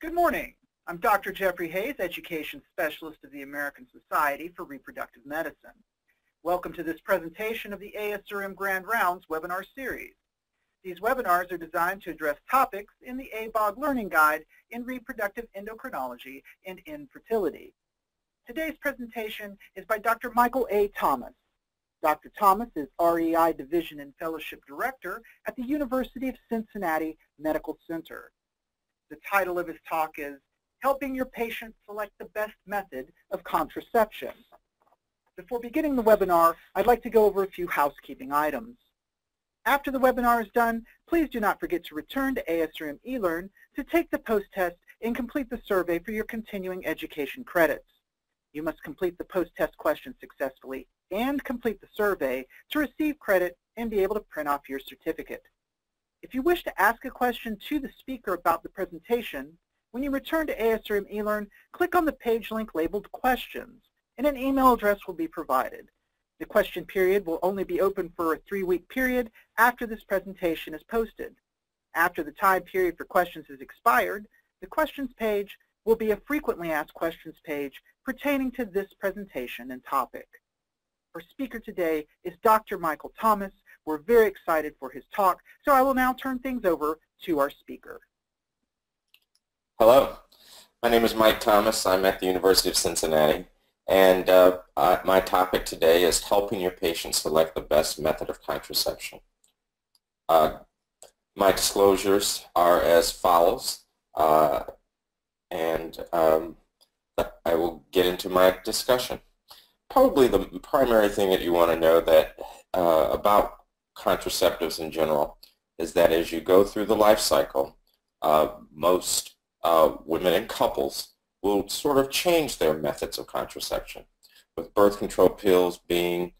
Good morning. I'm Dr. Jeffrey Hayes, Education Specialist of the American Society for Reproductive Medicine. Welcome to this presentation of the ASRM Grand Rounds webinar series. These webinars are designed to address topics in the ABOG Learning Guide in reproductive endocrinology and infertility. Today's presentation is by Dr. Michael A. Thomas. Dr. Thomas is REI Division and Fellowship Director at the University of Cincinnati Medical Center. The title of his talk is Helping Your Patient Select the Best Method of Contraception. Before beginning the webinar, I'd like to go over a few housekeeping items. After the webinar is done, please do not forget to return to ASRM eLearn to take the post-test and complete the survey for your continuing education credits. You must complete the post-test questions successfully and complete the survey to receive credit and be able to print off your certificate. If you wish to ask a question to the speaker about the presentation, when you return to ASRM eLearn, click on the page link labeled Questions, and an email address will be provided. The question period will only be open for a three-week period after this presentation is posted. After the time period for questions is expired, the questions page will be a frequently asked questions page pertaining to this presentation and topic. Our speaker today is Dr. Michael Thomas, we're very excited for his talk, so I will now turn things over to our speaker. Hello, my name is Mike Thomas. I'm at the University of Cincinnati, and uh, uh, my topic today is helping your patient select the best method of contraception. Uh, my disclosures are as follows, uh, and um, I will get into my discussion. Probably the primary thing that you want to know that uh, about contraceptives in general is that as you go through the life cycle, uh, most uh, women and couples will sort of change their methods of contraception, with birth control pills being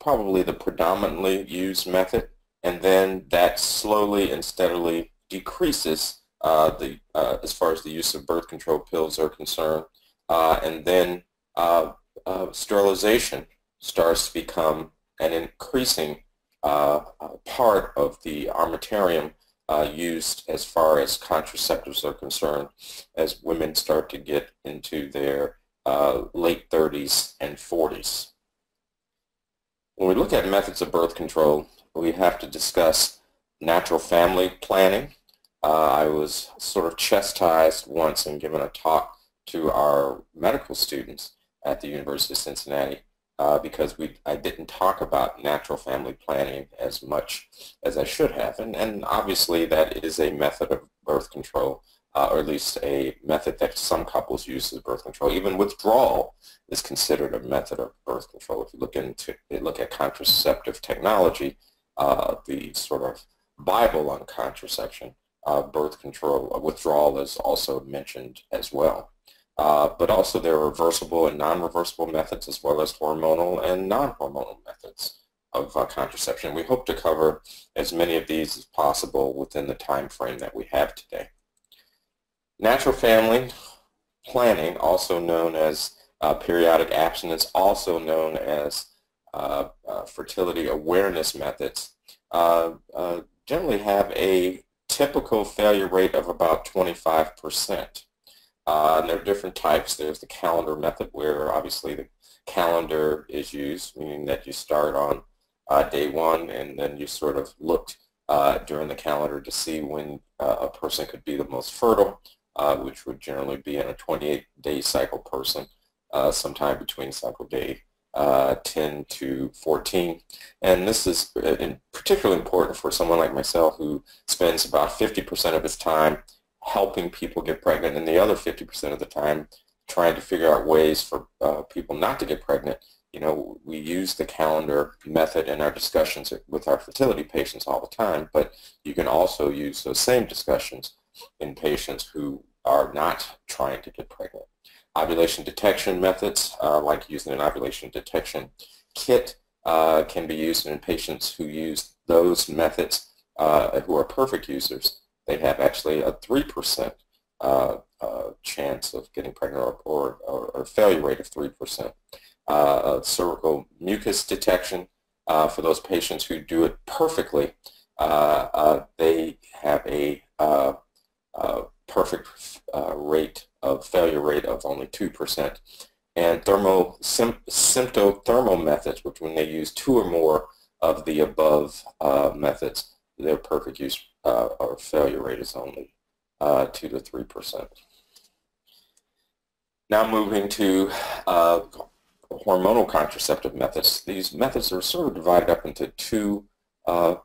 probably the predominantly used method, and then that slowly and steadily decreases uh, the, uh, as far as the use of birth control pills are concerned, uh, and then uh, sterilization starts to become an increasing part of the armamentarium uh, used as far as contraceptives are concerned as women start to get into their uh, late 30s and 40s. When we look at methods of birth control, we have to discuss natural family planning. Uh, I was sort of chastised once and given a talk to our medical students at the University of Cincinnati uh, because we I didn't talk about natural family planning as much as I should have. And, and obviously that is a method of birth control, uh, or at least a method that some couples use as birth control. Even withdrawal is considered a method of birth control. If you look into look at contraceptive technology, uh, the sort of Bible on contraception, uh, birth control, withdrawal is also mentioned as well. Uh, but also there are reversible and non-reversible methods as well as hormonal and non-hormonal methods of uh, contraception. We hope to cover as many of these as possible within the time frame that we have today. Natural family planning, also known as uh, periodic abstinence, also known as uh, uh, fertility awareness methods, generally have a typical failure rate of about 25 percent. Uh, and there are different types. There's the calendar method where obviously the calendar is used, meaning that you start on uh, day one and then you sort of looked uh, during the calendar to see when uh, a person could be the most fertile, uh, which would generally be in a 28-day cycle person, uh, sometime between cycle day 10 to 14. And this is particularly important for someone like myself who spends about 50% of his time helping people get pregnant and the other 50% of the time trying to figure out ways for uh, people not to get pregnant. You know, we use the calendar method in our discussions with our fertility patients all the time, but you can also use those same discussions in patients who are not trying to get pregnant. Ovulation detection methods, uh, like using an ovulation detection kit, uh, can be used in patients who use those methods uh, who are perfect users they have actually a 3% uh, uh, chance of getting pregnant or, or, or, failure rate of 3%. Uh, cervical mucus detection uh, for those patients who do it perfectly, uh, uh, they have a perfect rate of failure rate of only 2%. And thermo, symptothermal methods, which when they use two or more of the above methods, their perfect use uh, or failure rate is only uh, 2 to 3%. Now moving to uh, hormonal contraceptive methods. These methods are sort of divided up into two uh,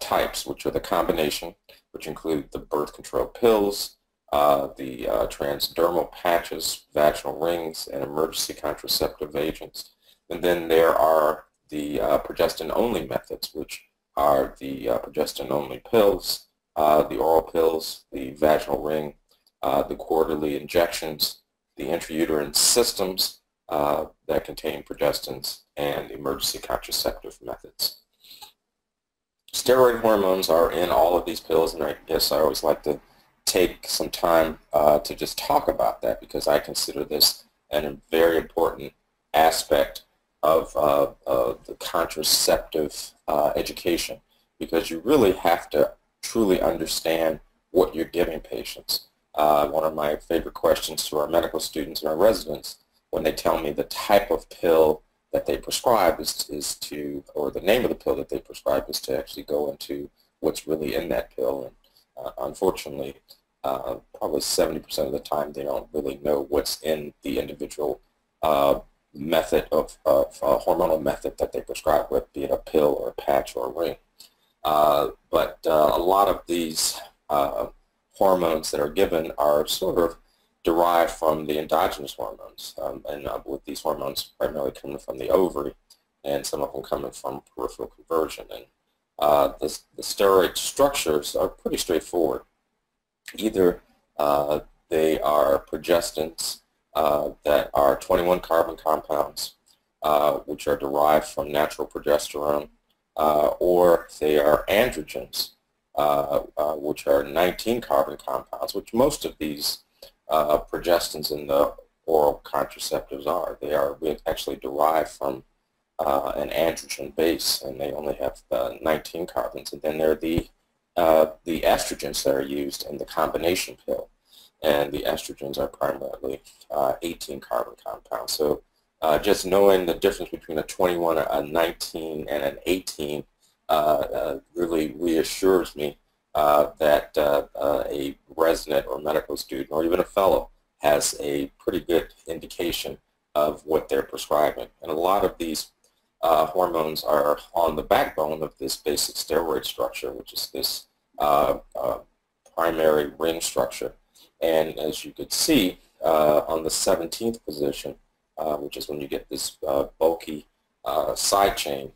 types, which are the combination, which include the birth control pills, uh, the uh, transdermal patches, vaginal rings, and emergency contraceptive agents. And then there are the progestin-only methods, which are the uh, progestin-only pills, uh, the oral pills, the vaginal ring, uh, the quarterly injections, the intrauterine systems that contain progestins, and emergency contraceptive methods. Steroid hormones are in all of these pills, and I guess I always like to take some time uh, to just talk about that because I consider this a very important aspect of uh, uh, the contraceptive uh, education because you really have to truly understand what you're giving patients. Uh, one of my favorite questions to our medical students and our residents when they tell me the type of pill that they prescribe is, is to, or the name of the pill that they prescribe is to actually go into what's really in that pill. And uh, unfortunately, uh, probably 70% of the time they don't really know what's in the individual uh, method of, of uh, hormonal method that they prescribe with, be it a pill or a patch or a ring. Uh, but uh, a lot of these hormones that are given are sort of derived from the endogenous hormones, um, and uh, with these hormones primarily coming from the ovary, and some of them coming from peripheral conversion. And uh, the, the steroid structures are pretty straightforward. Either uh, they are progestins uh, that are 21 carbon compounds, uh, which are derived from natural progesterone, uh, or they are androgens, which are 19 carbon compounds, which most of these uh, progestins in the oral contraceptives are. They are actually derived from uh, an androgen base, and they only have uh, 19 carbons. And then there are the, uh, the estrogens that are used in the combination pill, and the estrogens are primarily uh, 18 carbon compounds. So uh, just knowing the difference between a 21, a 19, and an 18 really reassures me uh, that uh, uh, a resident or medical student or even a fellow has a pretty good indication of what they're prescribing. And a lot of these uh, hormones are on the backbone of this basic steroid structure, which is this uh, uh, primary ring structure. And as you could see on the 17th position, which is when you get this bulky side chain,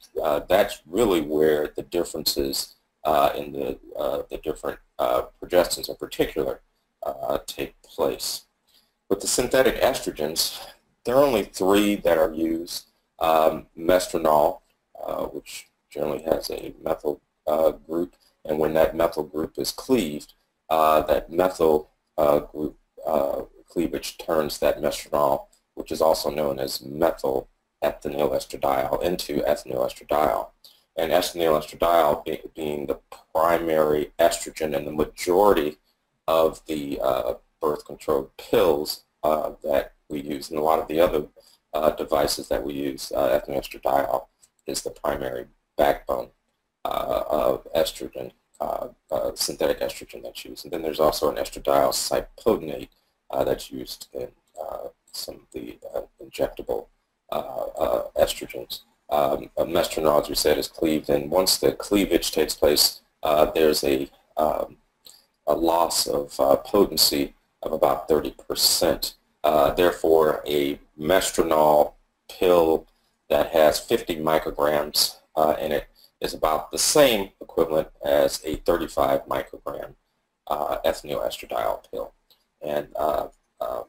that's really where the differences uh, in the, uh, the different uh, progestins in particular uh, take place. With the synthetic estrogens, there are only three that are used. Um, mestranol, uh, which generally has a methyl group, and when that methyl group is cleaved, that methyl group cleavage turns that mestranol, which is also known as methyl ethinyl estradiol, into ethinyl estradiol and estradiol estradiol being, being the primary estrogen in the majority of the uh, birth control pills uh, that we use and a lot of the other uh, devices that we use, uh, estradiol is the primary backbone uh, of estrogen, uh, uh, synthetic estrogen that's used. And then there's also an estradiol cypionate that's used in some of the injectable estrogens um, mestranol, as we said, is cleaved, and once the cleavage takes place, uh, there's a, um, a loss of uh, potency of about 30%. Uh, therefore, a mestranol pill that has 50 micrograms uh, in it is about the same equivalent as a 35 microgram uh, ethinyl estradiol pill. And uh, um,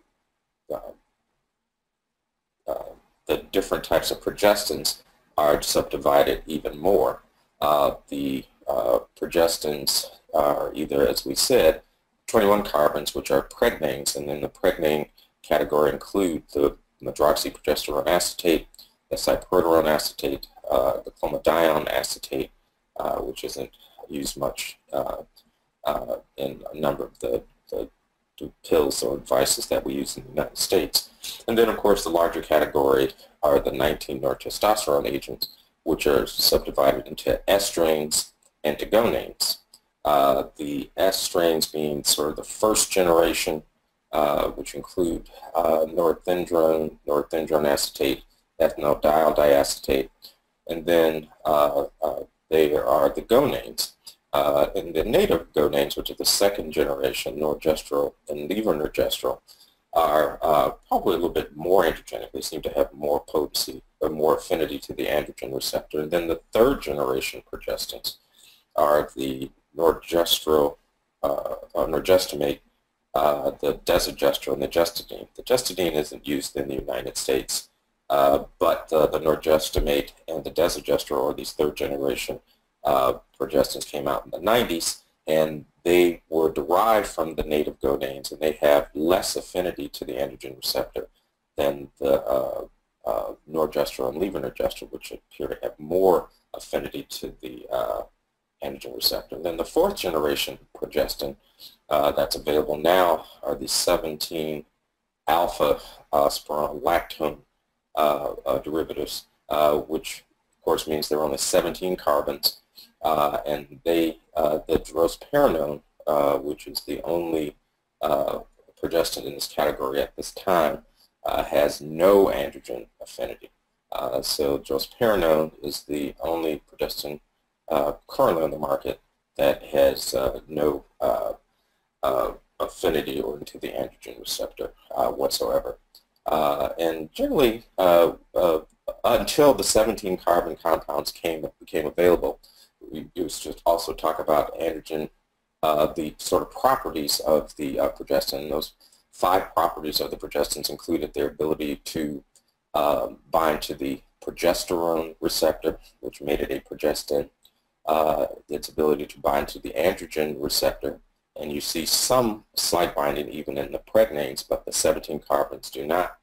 the different types of progestins are subdivided even more. Uh, the uh, progestins are either, as we said, 21 carbons, which are pregnanes, and then the pregnane category include the medroxyprogesterone acetate, the cyproterone acetate, uh, the chlormadinone acetate, uh, which isn't used much uh, uh, in a number of the, the pills or devices that we use in the United States. And then, of course, the larger category are the 19 nortestosterone agents, which are subdivided into estranes and to gonanes. Uh, the estranes being sort of the first generation, uh, which include uh, norethindrone, norethindrone acetate, ethynodiol diacetate, and then uh, uh, they are the gonanes. Uh, and the native gonanes, which are the second generation, norgestrel and levonorgestrel, are uh, probably a little bit more androgenic. They seem to have more potency or more affinity to the androgen receptor. And then the third generation progestins are the norgestrel, uh, uh, norgestimate, uh, the desogestrel, and the gestodene. The gestodene isn't used in the United States, uh, but uh, the norgestimate and the desogestrel, or these third generation uh, progestins, came out in the 90s, and they were derived from the native gonanes, and they have less affinity to the androgen receptor than the uh, uh, and levonorgestrel, which appear to have more affinity to the uh, androgen receptor. And then the fourth generation progestin uh, that's available now are the 17 alpha uh, uh, Uh, uh, derivatives, uh, which of course means there are only 17 carbons, uh, and they the drospirenone, which is the only progestin in this category at this time, has no androgen affinity. so drospirenone is the only progestin currently on the market that has no affinity or into the androgen receptor whatsoever. Uh, and generally, uh, uh, until the 17 carbon compounds came became available, we used to also talk about androgen, the sort of properties of the progestin. Those five properties of the progestins included their ability to um, bind to the progesterone receptor, which made it a progestin, uh, its ability to bind to the androgen receptor, and you see some slight binding even in the pregnanes, but the 17 carbons do not.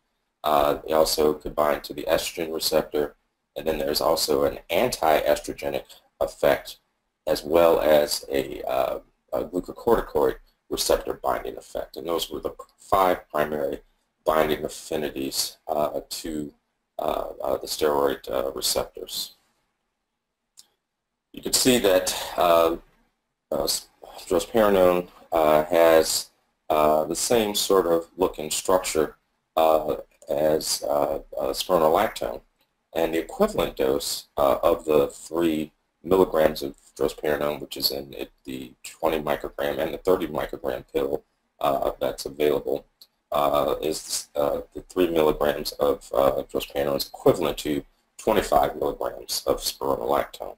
Uh, they also could bind to the estrogen receptor, and then there's also an anti-estrogenic effect as well as a, uh, a glucocorticoid receptor binding effect. And those were the five primary binding affinities uh, to uh, uh, the steroid uh, receptors. You can see that uh, drospirenone uh, has the same sort of look and structure uh, as uh, uh, spironolactone. And the equivalent dose uh, of the 3 milligrams of drospirenone, which is in it, the 20 microgram and the 30 microgram pill that's available, is the 3 milligrams of drospirenone is equivalent to 25 milligrams of spironolactone.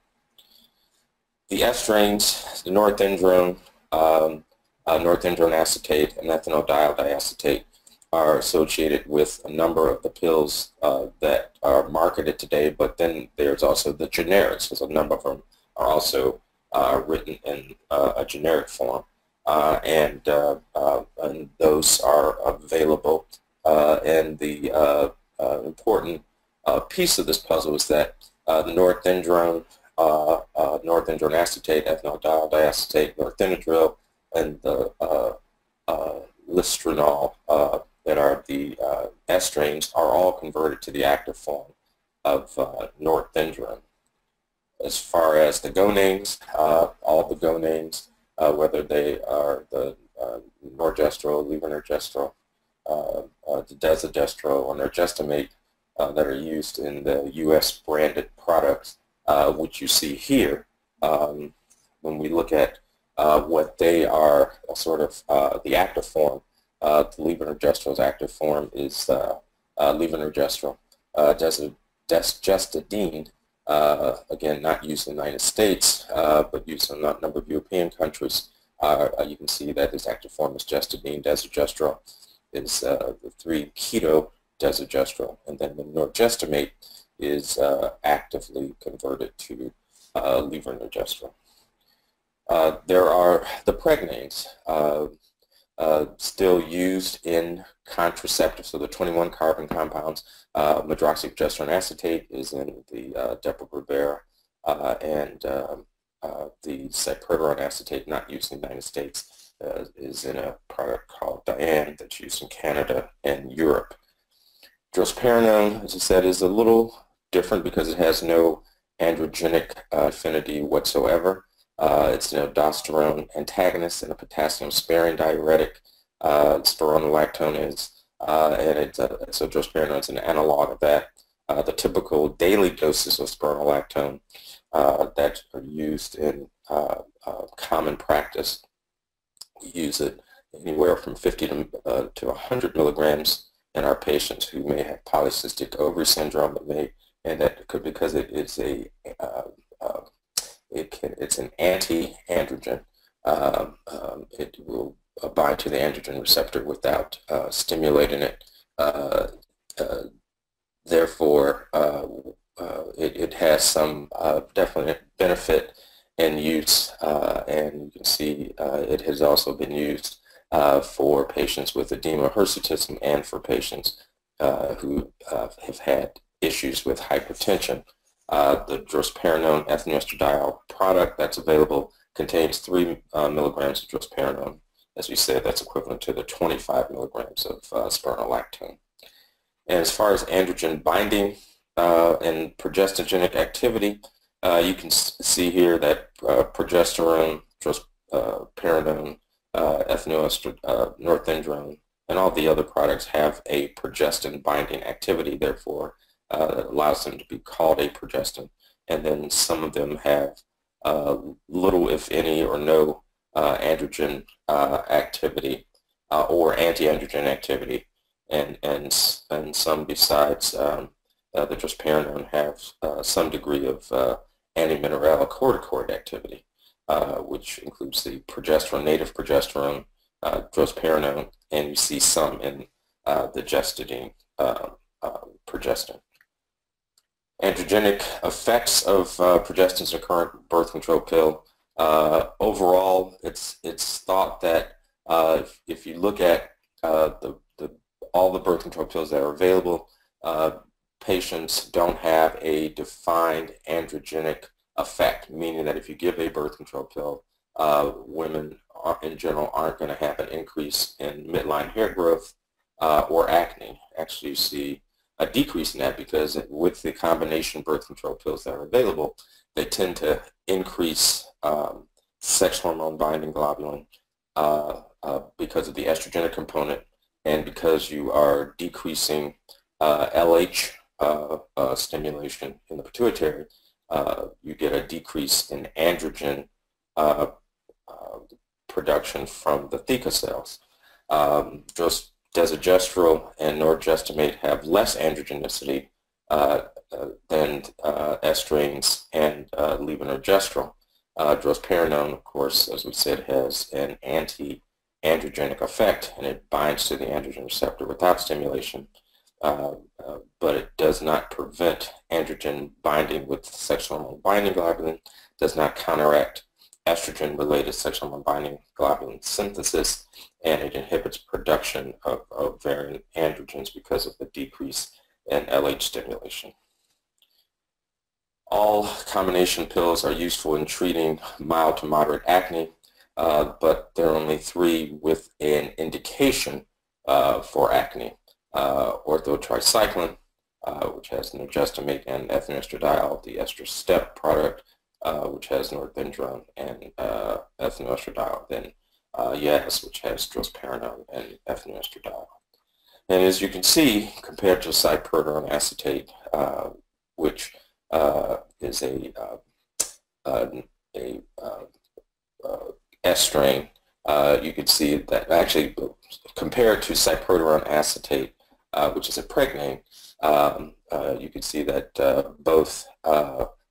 The estranes, the norethindrone, um, uh, norethindrone acetate, and ethynodiol diacetate are associated with a number of the pills uh, that are marketed today, but then there's also the generics, because a number of them are also uh, written in uh, a generic form. Uh, and, uh, uh, and those are available. and the important piece of this puzzle is that the norethindrone, norethindrone acetate, ethynodiol diacetate, norethynodrel, and the lynestrenol that are the uh, estranes are all converted to the active form of uh. As far as the gonanes, uh, all the gonanes, uh, whether they are the uh, norgestrel, levonorgestrel, uh, uh, the desogestrel, or norgestimate that are used in the U.S. branded products, which you see here, um, when we look at what they are sort of the active form uh, the levonorgestrel's active form is uh, uh, levonorgestrel. Uh, desgestadine, uh, again, not used in the United States, uh, but used in a number of European countries. Uh, you can see that its active form is gestodene. Desogestrel is the 3-keto desogestrel. And then the norgestimate is actively converted to levonorgestrel. there are the pregnanes uh, still used in contraceptives. So the 21 carbon compounds, uh, medroxyprogesterone acetate is in the uh, Depo-Provera uh, and um, uh, the cyproterone acetate not used in the United States uh, is in a product called Diane that's used in Canada and Europe. Drospirenone, as I said, is a little different because it has no androgenic affinity whatsoever. Uh, it's an aldosterone antagonist and a potassium-sparing diuretic. Uh, spironolactone is, uh, and it's a, so drospirenone is an analog of that. Uh, the typical daily doses of spironolactone uh, that are used in uh, common practice, we use it anywhere from 50 to, to 100 milligrams in our patients who may have polycystic ovary syndrome, but may and that could because it is a uh, uh, it can, it's an anti-androgen. Um, um, it will bind to the androgen receptor without uh, stimulating it. Uh, uh, therefore, uh, it, it has some definite benefit in use, and you can see it has also been used for patients with edema hirsutism and for patients who have had issues with hypertension. Uh, the drospirenone ethinyl estradiol product that's available contains 3 uh, milligrams of drospirenone. As we said, that's equivalent to the 25 milligrams of uh, spironolactone. And as far as androgen binding uh, and progestogenic activity, uh, you can see here that uh, progesterone, drospirenone, uh, ethinyl estradiol, norethindrone, and all the other products have a progestin binding activity. Therefore, uh, allows them to be called a progestin. And then some of them have uh, little, if any, or no uh, androgen uh, activity uh, or anti-androgen activity. And, and, and some besides um, uh, the drospirenone have some degree of anti-mineralocorticoid activity, which includes the progesterone, native progesterone, drospirenone, and you see some in the gestodene progestin androgenic effects of uh, progestins in current birth control pill. Uh, overall, it's it's thought that uh, if, if, you look at uh, the, the all the birth control pills that are available, uh, patients don't have a defined androgenic effect, meaning that if you give a birth control pill, uh, women are, in general aren't going to have an increase in midline hair growth or acne. Actually, you see a decrease in that because with the combination birth control pills that are available, they tend to increase um, sex hormone binding globulin uh, uh, because of the estrogenic component and because you are decreasing uh, LH uh, uh, stimulation in the pituitary, uh, you get a decrease in androgen production from the theca cells. Um, just desogestrel and norgestimate have less androgenicity uh, uh, than uh, estranes and uh, levonorgestrel. Uh, drospirenone, of course, as we said, has an anti-androgenic effect, and it binds to the androgen receptor without stimulation, uh, uh, but it does not prevent androgen binding with sex hormone binding globulin, does not counteract estrogen-related sex hormone binding globulin synthesis, and it inhibits production of, variant androgens because of the decrease in LH stimulation. All combination pills are useful in treating mild to moderate acne, uh, but there are only three with an indication uh, for acne. Uh, Ortho Tri-Cyclen, uh, which has an norgestimate and ethinyl estradiol, the Estrostep product, uh, which has norethindrone and uh, ethinyl estradiol, then uh, which has drospirenone and ethinyl estradiol. And as you can see, compared to cyproterone acetate, uh, which uh, is a, uh, a estrane, you can see that actually compared to cyproterone acetate, which is a pregnane, um, you can see that both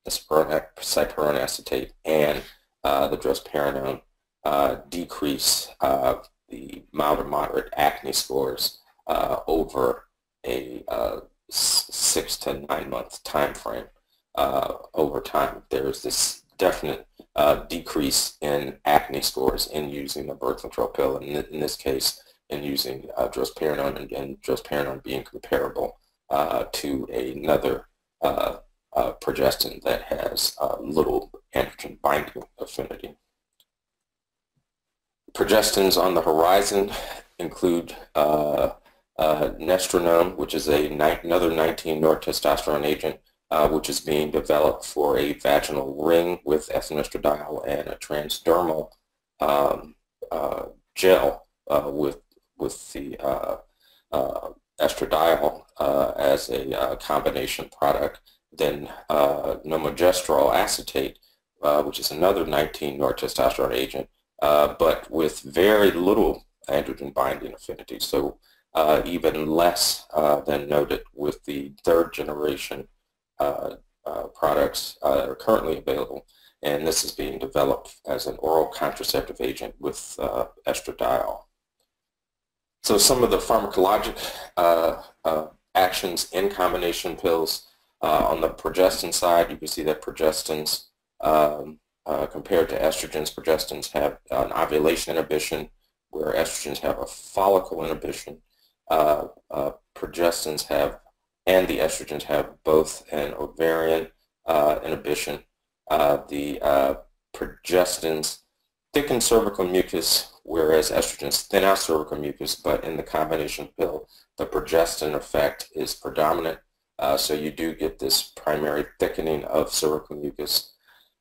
the cyproterone acetate and uh, the drospirenone uh, decrease uh, the mild or moderate acne scores uh, over a uh, six to nine month time frame. Uh, over time, there's this definite decrease in acne scores in using the birth control pill, and in, this case, in using drospirenone and, and drospirenone being comparable to another uh, progestin that has uh, little androgen binding affinity. progestins on the horizon include uh, uh, which is a another 19-nortestosterone agent, uh, which is being developed for a vaginal ring with ethinylestradiol and a transdermal um, uh, gel uh, with with the uh, uh, estradiol as a combination product. Then nomegestrol acetate, which is another 19-nortestosterone agent, but with very little androgen binding affinity. So uh, even less uh, than noted with the third generation uh, uh products uh, that are currently available. And this is being developed as an oral contraceptive agent with uh, estradiol. So some of the pharmacologic actions in combination pills, on the progestin side, you can see that progestins um, compared to estrogens, progestins have an ovulation inhibition, where estrogens have a follicle inhibition uh, uh, progestins have and the estrogens have both an ovarian uh, inhibition. Uh, the uh, progestins thicken cervical mucus, whereas estrogens thin out cervical mucus, but in the combination pill, the progestin effect is predominant. Uh, so you do get this primary thickening of cervical mucus.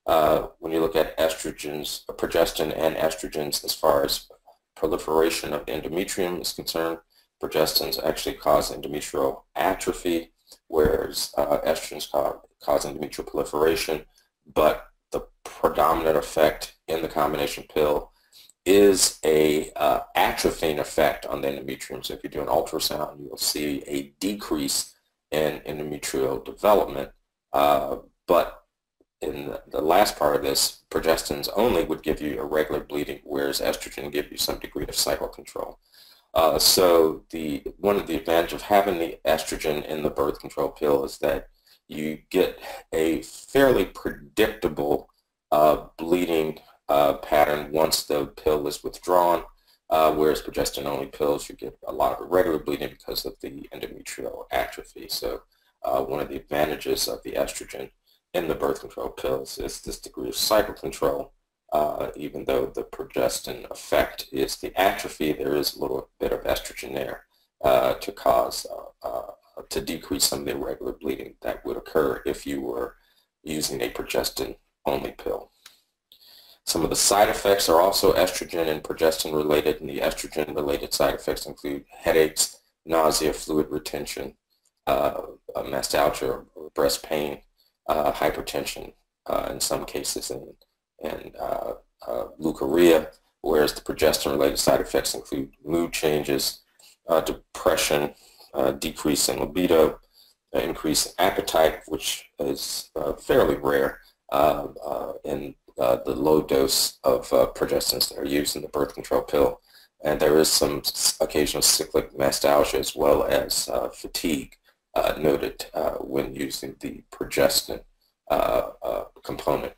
when you look at estrogens, progestin and estrogens as far as proliferation of endometrium is concerned, progestins actually cause endometrial atrophy, whereas uh, estrogens cause, cause endometrial proliferation. But the predominant effect in the combination pill is a uh, atrophying effect on the endometrium. So if you do an ultrasound, you'll see a decrease in endometrial development. Uh, but in the, last part of this, progestins only would give you irregular bleeding, whereas estrogen give you some degree of cycle control. Uh, so the one of the advantages of having the estrogen in the birth control pill is that you get a fairly predictable uh, bleeding uh, pattern once the pill is withdrawn, uh, whereas progestin-only pills you get a lot of irregular bleeding because of the endometrial atrophy. So uh, one of the advantages of the estrogen in the birth control pills is this degree of cycle control uh, even though the progestin effect is the atrophy, there is a little bit of estrogen there uh, to cause, uh, uh, to decrease some of the irregular bleeding that would occur if you were using a progestin-only pill. Some of the side effects are also estrogen and progestin related, and the estrogen related side effects include headaches, nausea, fluid retention, uh, mastalgia, breast pain, uh, hypertension in some cases, and and uh, uh, leukorrhea, whereas the progestin-related side effects include mood changes, uh, depression, uh, decrease in libido, uh, increase in appetite, which is uh, fairly rare in the low dose of uh, progestins that are used in the birth control pill. And there is some occasional cyclic mastalgia as well as uh, fatigue noted when using the progestin component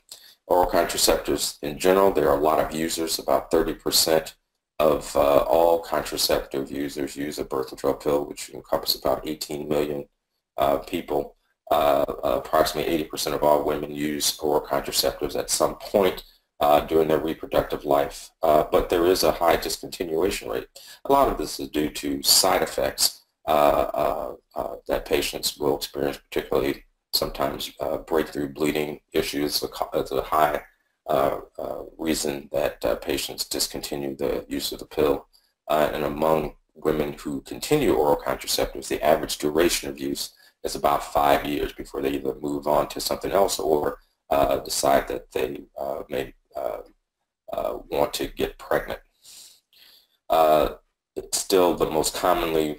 oral contraceptives in general, there are a lot of users. About 30% of uh, all contraceptive users use a birth control pill, which encompasses about 18 million uh, people. Uh, approximately 80% of all women use oral contraceptives at some point uh, during their reproductive life. Uh, but there is a high discontinuation rate. A lot of this is due to side effects uh, that patients will experience, particularly sometimes uh, breakthrough bleeding issues is a high uh, uh, reason that uh, patients discontinue the use of the pill. Uh, and among women who continue oral contraceptives, the average duration of use is about five years before they either move on to something else or uh, decide that they may want to get pregnant. it's still the most commonly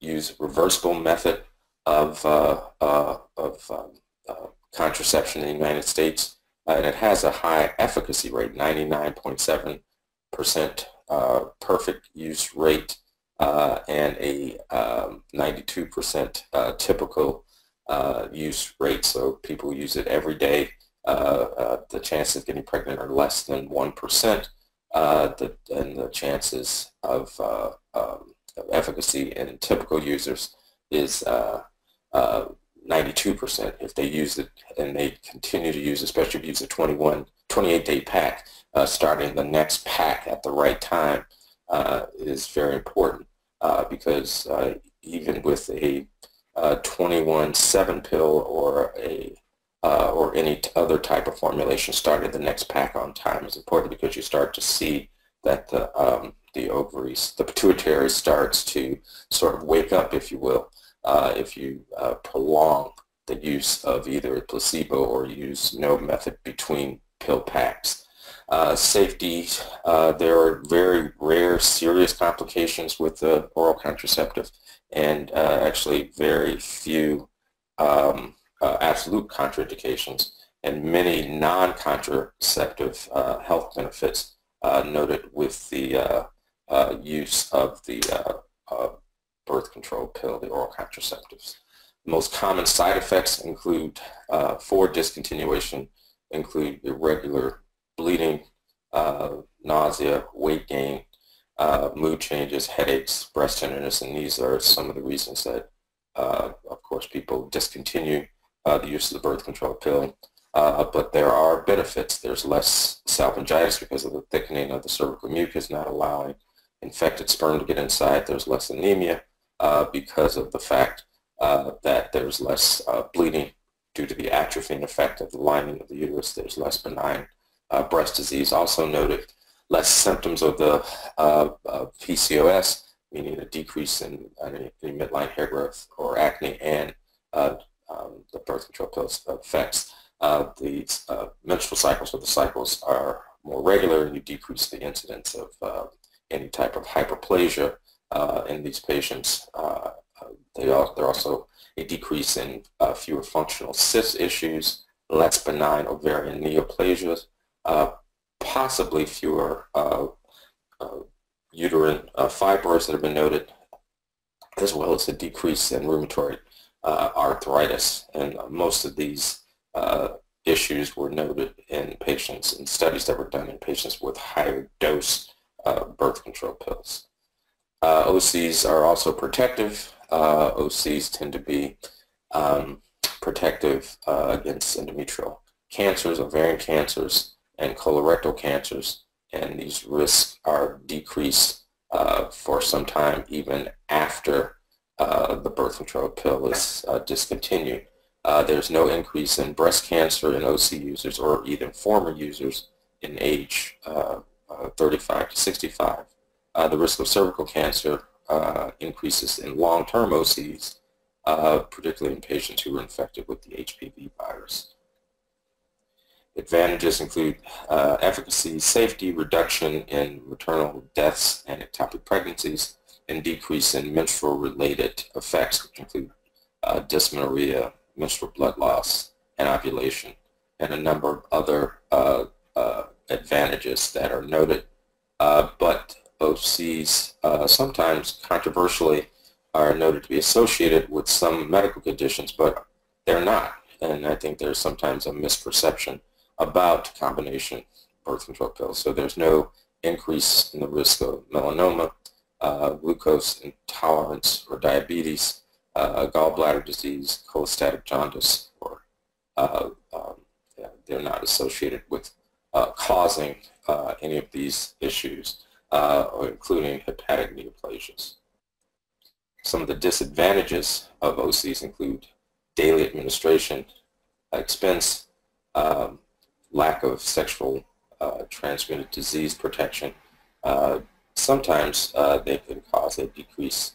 used reversible method of, uh, uh, of um, uh, contraception in the United States, and it has a high efficacy rate, 99.7% perfect use rate, and a 92% um, typical use rate. So people use it every day. the chances of getting pregnant are less than 1%. Uh, the, and the chances of, uh, um, of, efficacy in typical users is uh, 92% uh, if they use it and they continue to use, especially if you use a 21, 28-day pack, uh, starting the next pack at the right time uh, is very important uh, because uh, even with a 21-7 pill or a uh, or any other type of formulation starting the next pack on time is important because you start to see that the, um, the ovaries, the pituitary starts to sort of wake up, if you will, uh, if you uh, prolong the use of either placebo or use no method between pill packs. Uh, safety, uh, there are very rare serious complications with the oral contraceptive and uh, actually very few um, uh, absolute contraindications and many non-contraceptive uh, health benefits noted with the use of the birth control pill, the oral contraceptives. The most common side effects include, for discontinuation, include irregular bleeding, nausea, weight gain, mood changes, headaches, breast tenderness, and these are some of the reasons that, of course, people discontinue uh, the use of the birth control pill. Uh, but there are benefits. There's less salpingitis because of the thickening of the cervical mucus, not allowing infected sperm to get inside. There's less anemia uh, because of the fact uh, that there's less uh, bleeding due to the atrophying effect of the lining of the uterus. There's less benign uh, breast disease. Also noted less symptoms of the PCOS, meaning a decrease in any, midline hair growth or acne and um, the birth control pills affects. Uh, the uh, menstrual cycles or the cycles are more regular and you decrease the incidence of uh, any type of hyperplasia uh, in these patients. Uh, uh, they are, there also a decrease in fewer functional cyst issues, less benign ovarian neoplasias, possibly fewer uterine fibroids that have been noted, as well as a decrease in rheumatoid uh, arthritis. And most of these uh, issues were noted in patients in studies that were done in patients with higher dose uh, birth control pills. Uh, OCs are also protective. Uh, OCs tend to be um, protective uh, against endometrial cancers, ovarian cancers, and colorectal cancers. And these risks are decreased for some time even after uh, the birth control pill is uh, discontinued. Uh, there's no increase in breast cancer in OC users or even former users in age uh, uh, 35 to 65. the risk of cervical cancer increases in long-term OCs, particularly in patients who are infected with the HPV virus. Advantages include uh, efficacy, safety, reduction in maternal deaths and ectopic pregnancies, and decrease in menstrual-related effects, which include uh, dysmenorrhea, menstrual blood loss, and ovulation, and a number of other uh, uh, advantages that are noted. Uh, but OCs uh, sometimes controversially are noted to be associated with some medical conditions, but they're not. And I think there's sometimes a misperception about combination birth control pills. So there's no increase in the risk of melanoma, uh, glucose intolerance or diabetes, uh, gallbladder disease, cholestatic jaundice, or uh, um, yeah, they're not associated with uh, causing uh, any of these issues, or including hepatic neoplasias. Some of the disadvantages of OCs include daily administration, expense, um, lack of sexual transmitted disease protection, uh, sometimes uh, they can cause a decrease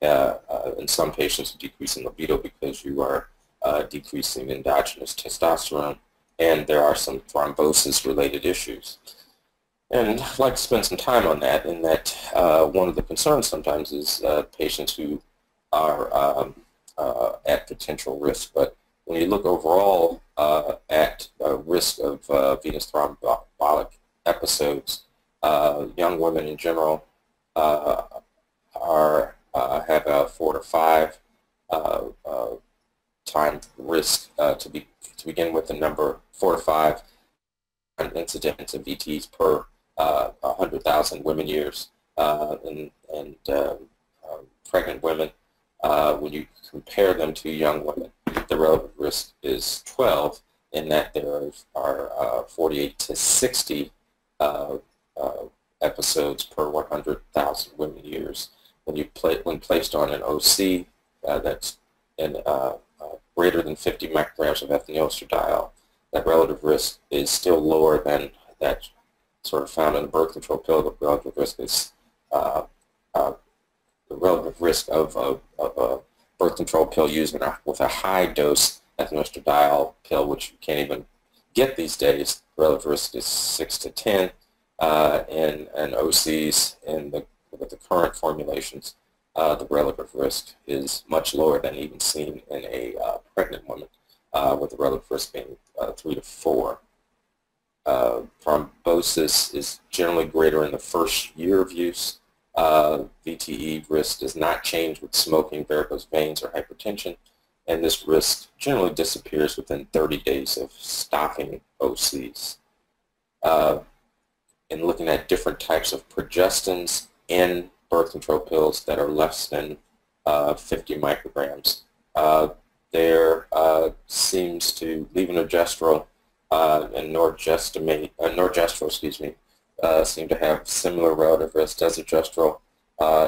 uh, uh, in some patients a decrease in libido because you are uh, decreasing endogenous testosterone and there are some thrombosis related issues. And I'd like to spend some time on that in that uh, one of the concerns sometimes is uh, patients who are um, at potential risk. But when you look overall at risk of venous thrombotic episodes, uh, young women in general uh, are uh, have a four to five uh, uh, time risk to be to begin with the number four to five incidents of VTs per 100,000 women years and, and um, pregnant women. when you compare them to young women, the relative risk is 12 in that there are uh, 48 to 60 uh, uh, episodes per 100,000 women years. When you play, when placed on an OC uh, that's in, uh, greater than 50 micrograms of ethinyl estradiol, that relative risk is still lower than that sort of found in the birth control pill. The relative risk is the relative risk of, of, of, a birth control pill used a, with a high dose ethinyl estradiol pill, which you can't even get these days. The relative risk is 6 to 10, uh, and, and OCs in the, with the current formulations, uh, the relative risk is much lower than even seen in a uh, pregnant woman, uh, with the relative risk being uh, 3 to 4. Uh, thrombosis is generally greater in the first year of use. VTE risk does not change with smoking, varicose veins, or hypertension and this risk generally disappears within 30 days of stopping OCs. Uh, in looking at different types of progestins in birth control pills that are less than uh, 50 micrograms, uh, there uh, seems to levonorgestrel uh, and norgestimate, uh, norgestrel, excuse me, uh, seem to have similar relative risk. Desogestrel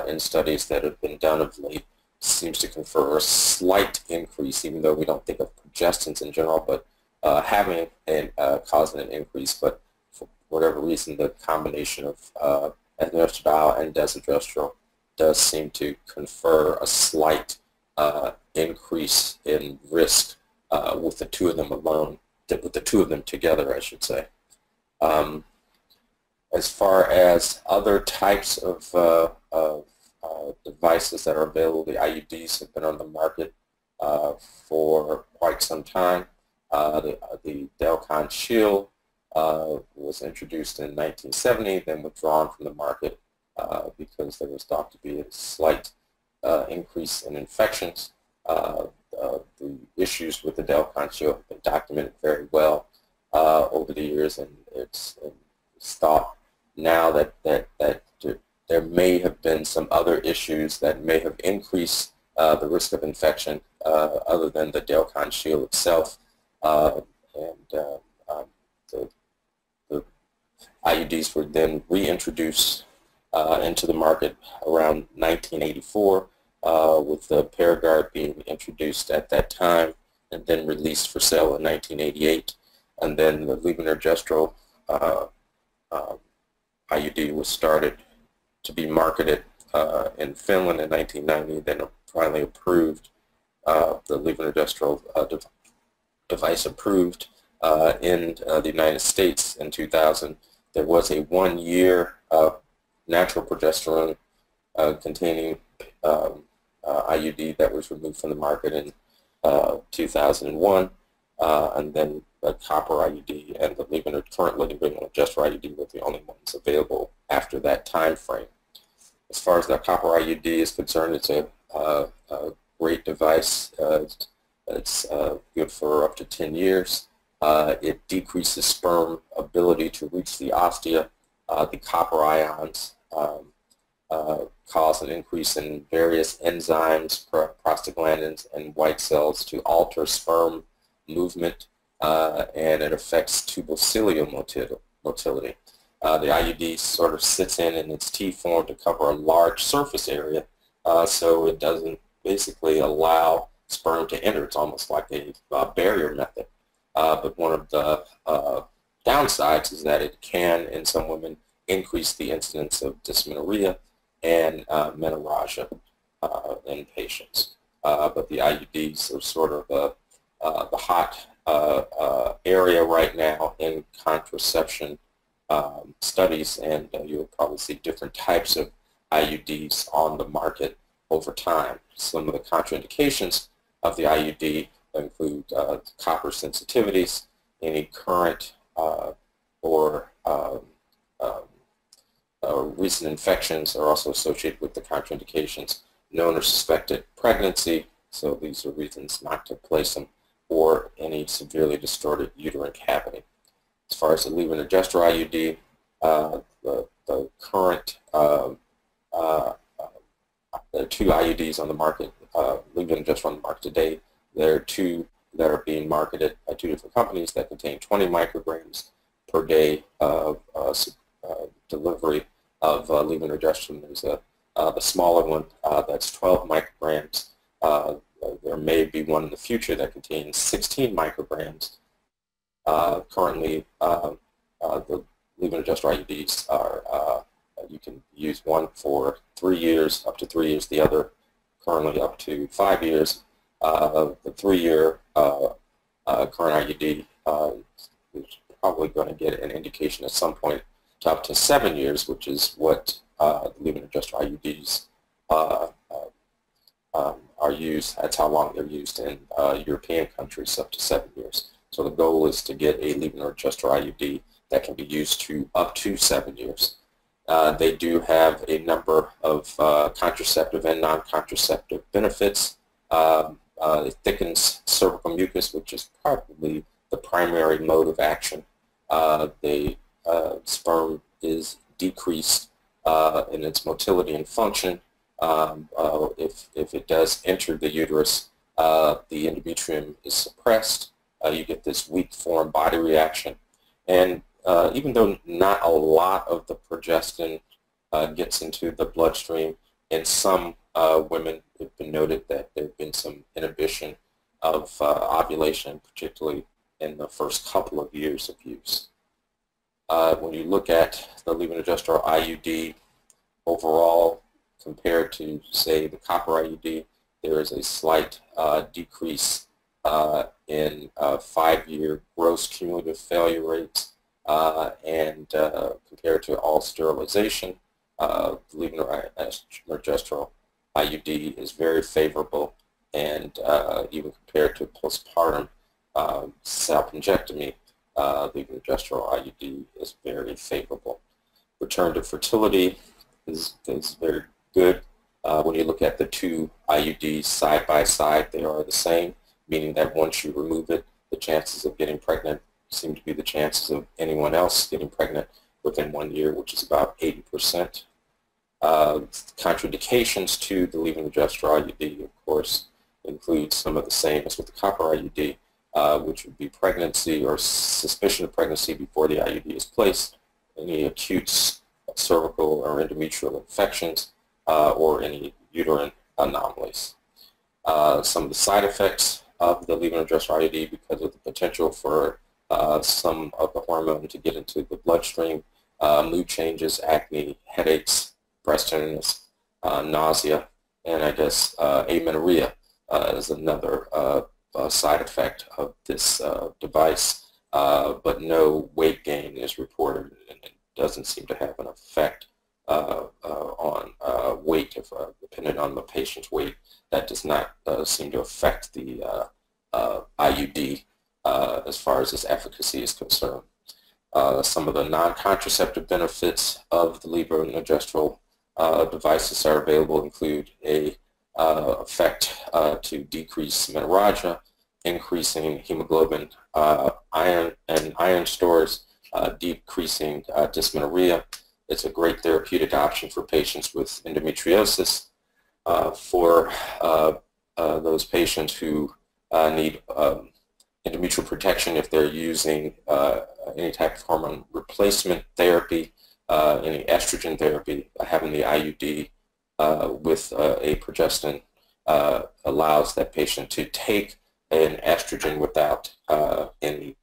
in studies that have been done of late seems to confer a slight increase, even though we don't think of progestins in general, but uh, having and uh, causing an increase. But for whatever reason, the combination of uh, estradiol and desogestrel does seem to confer a slight uh, increase in risk uh, with the two of them alone, with the two of them together, I should say. Um, as far as other types of, uh, of uh, devices that are available. The IUDs have been on the market uh, for quite some time. Uh, the, uh, the Dalkon Shield uh, was introduced in 1970, then withdrawn from the market because there was thought to be a slight increase in infections. the issues with the Dalkon Shield have been documented very well over the years, and it's, it's thought now that, that, that there may have been some other issues that may have increased uh, the risk of infection uh, other than the Dalkon Shield itself. Uh, and uh, um, the, the, IUDs were then reintroduced uh, into the market around 1984 uh, with the Paragard being introduced at that time and then released for sale in 1988. And then the levonorgestrel IUD was started to be marketed uh, in Finland in 1990, then finally approved, uh, the levonorgestrel uh, de device approved uh, in uh, the United States in 2000. There was a one-year natural progesterone containing um, IUD that was removed from the market in 2001, and then the copper IUD and the levonorgestrel, current levonorgestrel IUD were the only ones available after that time frame. As far as the copper IUD is concerned, it's a, uh, a great device. Uh, it's, uh, good for up to 10 years. Uh, it decreases sperm ability to reach the ostia. Uh, the copper ions um, cause an increase in various enzymes, prostaglandins, and white cells to alter sperm movement, and it affects tubercilium motility. Uh, the IUD sort of sits in in its T form to cover a large surface area, uh, so it doesn't basically allow sperm to enter. It's almost like a, barrier method. Uh, but one of the uh, downsides is that it can, in some women, increase the incidence of dysmenorrhea and uh, menorrhagia uh, in patients. but the IUDs are sort of the hot area right now in contraception um, studies, and uh, you'll probably see different types of IUDs on the market over time. Some of the contraindications of the IUD include uh, copper sensitivities, any current uh, or um, um, uh, recent infections are also associated with the contraindications. Known or suspected pregnancy, so these are reasons not to place them, or any severely distorted uterine cavity. As far as the levonorgestrel IUD, uh, the, the current uh, uh, the two IUDs on the market, uh, levonorgestrel on the market today, there are two that are being marketed by two different companies that contain 20 micrograms per day of uh, uh, delivery of uh, levonorgestrel. There's a, uh, the smaller one that's 12 micrograms. Uh, there may be one in the future that contains 16 micrograms. currently, the levonorgestrel IUDs are, you can use one for three years, up to three years, the other currently up to five years. the three-year current IUD is probably going to get an indication at some point to up to seven years, which is what uh, levonorgestrel IUDs uh, uh, um, are used. That's how long they're used in uh, European countries, up to seven years. So the goal is to get a levonorgestrel IUD that can be used to up to seven years. Uh, they do have a number of uh, contraceptive and non-contraceptive benefits. Um, it thickens cervical mucus, which is probably the primary mode of action. the uh, sperm is decreased uh, in its motility and function. Um, uh, if, if it does enter the uterus, uh, the endometrium is suppressed. Uh, you get this weak foreign body reaction. And uh, even though not a lot of the progestin gets into the bloodstream, in some women it's been noted that there has been some inhibition of ovulation, particularly in the first couple of years of use. Uh, when you look at the levonorgestrel IUD overall compared to, say, the copper IUD, there is a slight uh, decrease uh, in uh, five-year gross cumulative failure rates uh, and uh, compared to all sterilization, the levonorgestrel IUD is very favorable and even compared to postpartum salpingectomy, uh, the levonorgestrel IUD is very favorable. Return to fertility is, is very good. Uh, when you look at the two IUDs side by side, they are the same, meaning that once you remove it, the chances of getting pregnant seem to be the chances of anyone else getting pregnant within one year, which is about 80%. Uh, contraindications to the levonorgestrel IUD, of course, include some of the same as with the copper IUD, uh, which would be pregnancy or suspicion of pregnancy before the IUD is placed, any acute cervical or endometrial infections, uh, or any uterine anomalies. Uh, some of the side effects of the levonorgestrel IUD because of the potential for uh, some of the hormone to get into the bloodstream, uh, mood changes, acne, headaches, breast tenderness, uh, nausea, and I guess amenorrhea is another uh, side effect of this uh, device, uh, but no weight gain is reported and it doesn't seem to have an effect on weight if depending on the patient's weight. That does not seem to affect the IUD as far as its efficacy is concerned. Uh, some of the non-contraceptive benefits of the uh, devices that are available include a uh, effect uh, to decrease menorrhagia, increasing hemoglobin, uh, iron and iron stores, uh, decreasing uh, dysmenorrhea. It's a great therapeutic option for patients with endometriosis. Uh, for those patients who need um, endometrial protection if they're using any type of hormone replacement therapy, any estrogen therapy, having the IUD uh, with uh, a progestin uh, allows that patient to take an estrogen without any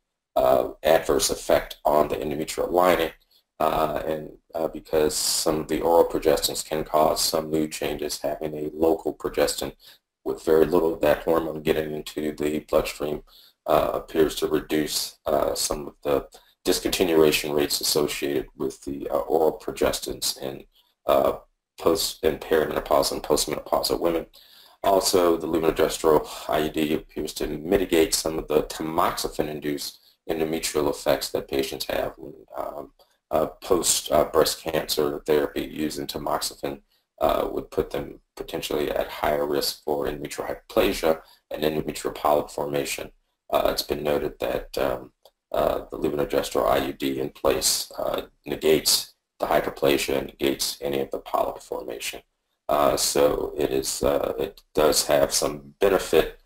adverse effect on the endometrial lining. And because some of the oral progestins can cause some mood changes, having a local progestin with very little of that hormone getting into the bloodstream uh, appears to reduce uh, some of the discontinuation rates associated with the uh, oral progestins in post and perimenopausal and postmenopausal women. Also, the levonorgestrel IUD appears to mitigate some of the tamoxifen-induced endometrial effects that patients have when um, uh, post uh, breast cancer therapy using tamoxifen uh, would put them potentially at higher risk for endometrial hyperplasia and endometrial polyp formation. Uh, it's been noted that um, uh, the levonorgestrel IUD in place uh, negates the hyperplasia and negates any of the polyp formation. So it is it does have some benefit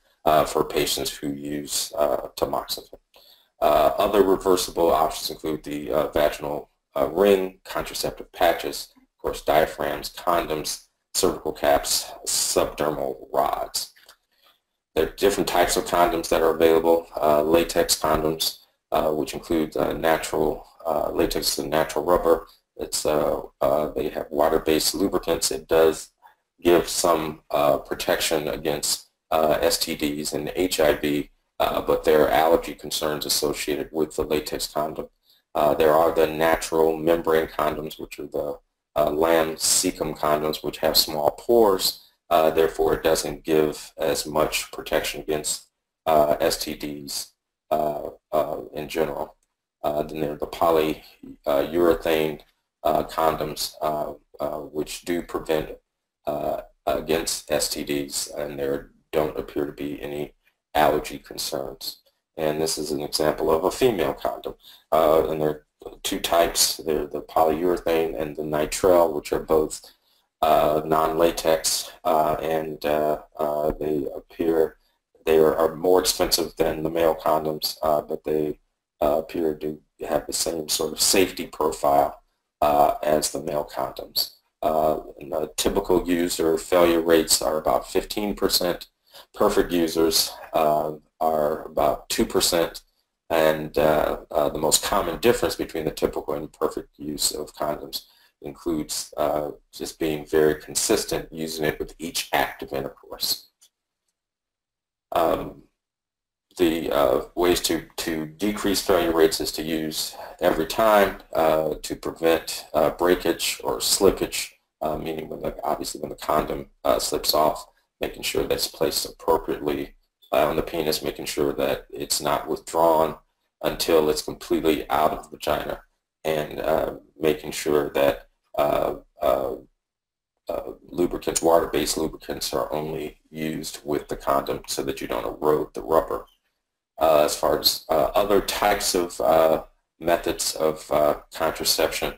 for patients who use tamoxifen. Uh, other reversible options include the uh, vaginal uh, ring, contraceptive patches, of course diaphragms, condoms, cervical caps, subdermal rods. There are different types of condoms that are available. Uh, latex condoms, which include natural latex and natural rubber. It's, they have water-based lubricants. It does give some protection against uh, STDs and HIV, uh, but there are allergy concerns associated with the latex condom. Uh, there are the natural membrane condoms, which are the uh, lamb cecum condoms, which have small pores. Uh, therefore, it doesn't give as much protection against uh, STDs in general. then there are the polyurethane condoms, which do prevent against STDs, and they're don't appear to be any allergy concerns. And this is an example of a female condom. Uh, and there are two types. They're the polyurethane and the nitrile, which are both uh, non-latex, uh, and uh, uh, they appear, they are, are, more expensive than the male condoms, uh, but they appear to have the same sort of safety profile as the male condoms. the typical user failure rates are about 15%, perfect users uh, are about 2%, and uh, uh, the most common difference between the typical and perfect use of condoms includes uh, just being very consistent using it with each act of intercourse. Um, the uh, ways to, to decrease failure rates is to use every time uh, to prevent breakage or slippage, meaning when the, obviously when the condom slips off making sure that's placed appropriately on the penis, making sure that it's not withdrawn until it's completely out of the vagina, and uh, making sure that uh, uh, uh lubricants, water-based lubricants, are only used with the condom so that you don't erode the rubber. As far as other types of methods of contraception,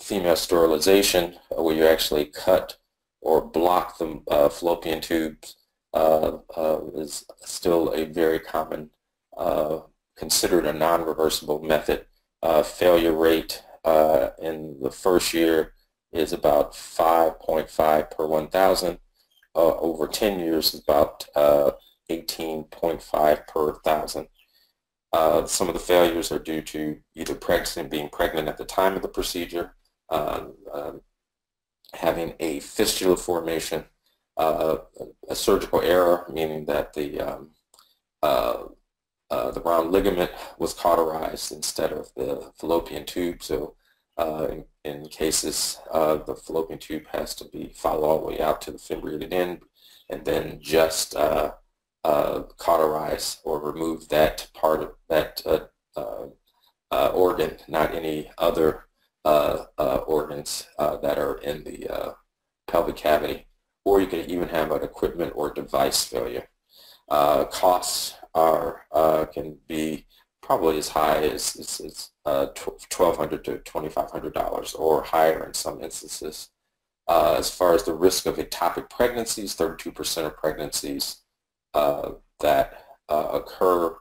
female sterilization, where you actually cut or block the fallopian tubes is still a very common, uh, considered a non-reversible method. Uh, failure rate in the first year is about 5.5 per 1,000. over 10 years about 18.5 per 1,000. Uh, some of the failures are due to either pregnancy being pregnant at the time of the procedure, uh, uh, having a fistula formation, uh, a surgical error, meaning that the um, uh, uh, the round ligament was cauterized instead of the fallopian tube. So uh, in, in, cases, uh, the fallopian tube has to be followed all the way out to the fimbriated end and then just uh, cauterize or remove that part of that organ, not any other organs that are in the pelvic cavity, or you can even have an equipment or device failure. costs are can be probably as high as, as, as uh, 1,200 to $2,500 or higher in some instances. Uh, as far as the risk of ectopic pregnancies, 32% of pregnancies uh, that occur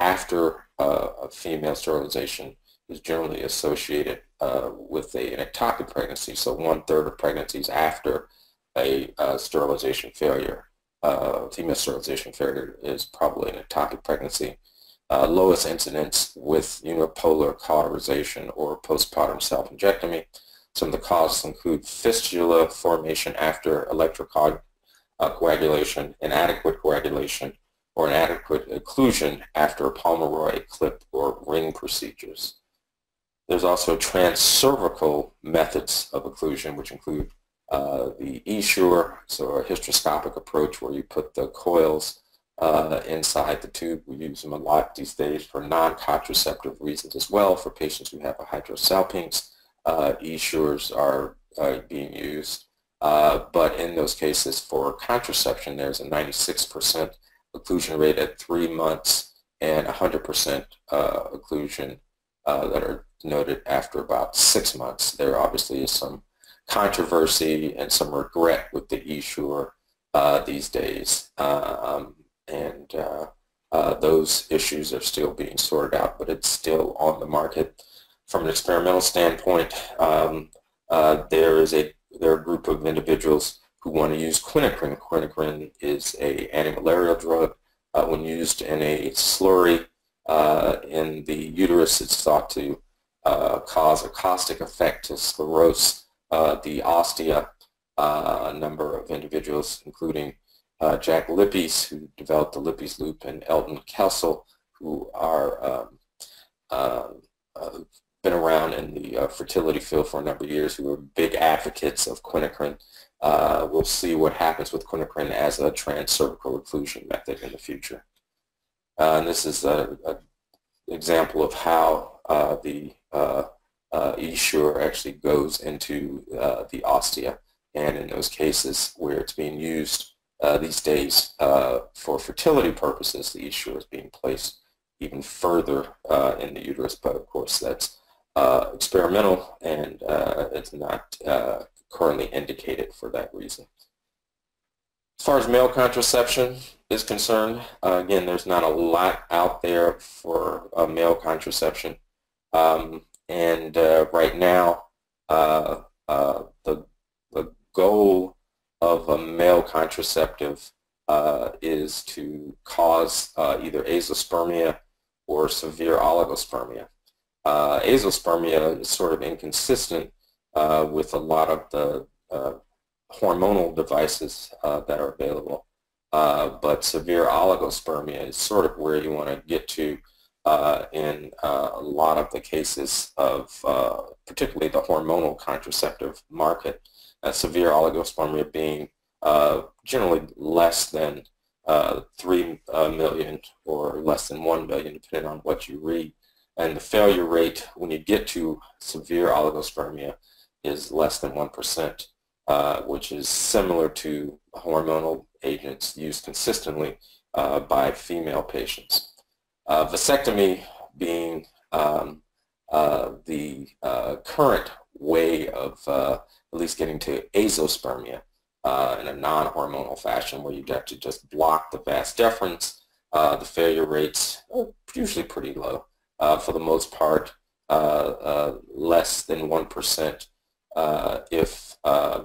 after a female sterilization is generally associated uh, with a, an ectopic pregnancy, so one-third of pregnancies after a uh, sterilization failure. Uh, female sterilization failure is probably an ectopic pregnancy. Uh, lowest incidence with unipolar cauterization or postpartum salpingectomy. Some of the causes include fistula formation after electrocoagulation, uh, inadequate coagulation, or inadequate occlusion after a Pomeroy clip or ring procedures. There's also transcervical methods of occlusion, which include uh, the Essure, so a hysteroscopic approach where you put the coils uh, inside the tube. We use them a lot these days for non-contraceptive reasons as well for patients who have a hydrosalpinx. Uh, Essures are uh, being used, uh, but in those cases for contraception, there's a 96% occlusion rate at three months and 100% uh, occlusion uh, that are noted after about six months. There obviously is some controversy and some regret with the Essure uh, these days. Um, and those issues are still being sorted out, but it's still on the market. From an experimental standpoint, um, there is a there are a group of individuals who want to use quinacrine. Quinacrine is a antimalarial drug. Uh, when used in a slurry uh, in the uterus, it's thought to uh, cause a caustic effect to sclerose uh, the ostia. Uh, a number of individuals, including uh, Jack Lippes, who developed the Lippes loop, and Elton Kessel, who are um, been around in the uh, fertility field for a number of years who are big advocates of quinacrine. Uh, we'll see what happens with quinacrine as a transcervical occlusion method in the future. Uh, and this is an example of how uh, the uh, uh, Essure actually goes into the ostia. And in those cases where it's being used these days for fertility purposes, the Essure is being placed even further in the uterus. But of course, that's uh, experimental and uh, it's not uh, currently indicated for that reason. As far as male contraception is concerned, uh, again, there's not a lot out there for male contraception. Um, and uh, right now, uh, the, the goal of a male contraceptive is to cause either azoospermia or severe oligospermia. Uh, azoospermia is sort of inconsistent uh, with a lot of the uh, hormonal devices uh, that are available. Uh, but severe oligospermia is sort of where you want to get to uh, in a lot of the cases of particularly the hormonal contraceptive market. severe oligospermia being generally less than 3 million or less than 1 million, depending on what you read. And the failure rate when you get to severe oligospermia is less than 1%, uh, which is similar to hormonal agents used consistently uh, by female patients. Uh, vasectomy being um, uh, the uh, current way of uh, at least getting to azoospermia in a non-hormonal fashion where you have to just block the vas deferens, the failure rates are usually pretty low uh, for the most part, uh, uh, less than 1% uh, if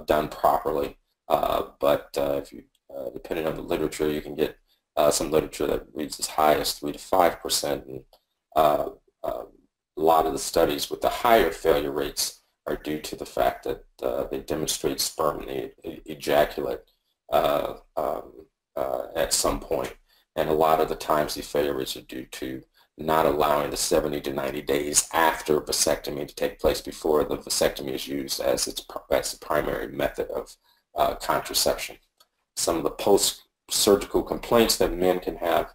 done properly. but if you, depending on the literature, you can get some literature that reads as high as 3 to 5%. And a lot of the studies with the higher failure rates are due to the fact that uh, they demonstrate sperm and they ejaculate uh, um, uh, at some point. And a lot of the times these failure rates are due to not allowing the 70 to 90 days after vasectomy to take place before the vasectomy is used as its as the primary method of uh, contraception. Some of the post-surgical complaints that men can have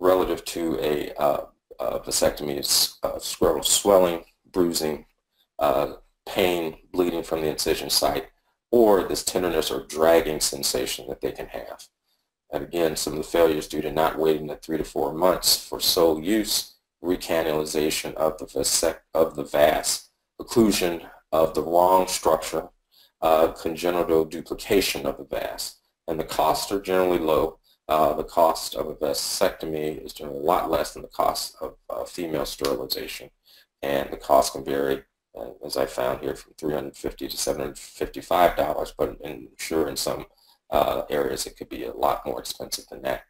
relative to a, uh, a vasectomy is uh, scrotal swelling, bruising, uh, pain, bleeding from the incision site, or this tenderness or dragging sensation that they can have. And again, some of the failures due to not waiting the three to four months for sole use, recanalization of the, vasect of the vas, occlusion of the wrong structure, uh, congenital duplication of the vas. And the costs are generally low. Uh, the cost of a vasectomy is generally a lot less than the cost of uh, female sterilization. And the cost can vary, uh, as I found here, from 350 to $755, but in, sure in some uh, areas, it could be a lot more expensive than that.